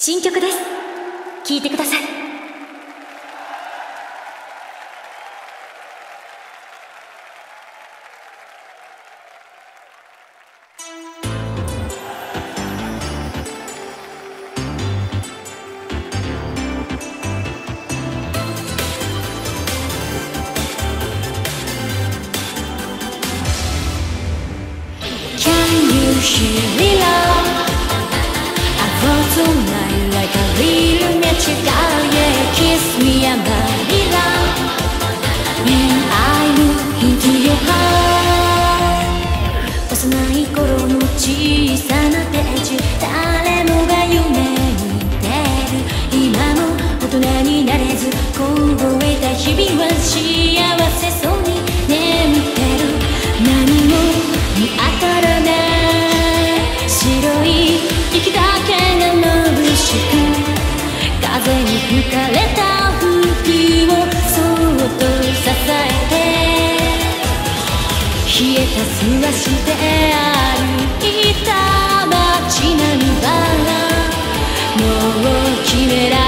新曲です聴いてください「Can you hear me 風に吹かれた服をそっと支えて冷えた素足で歩いた街並みはもう決められ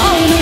on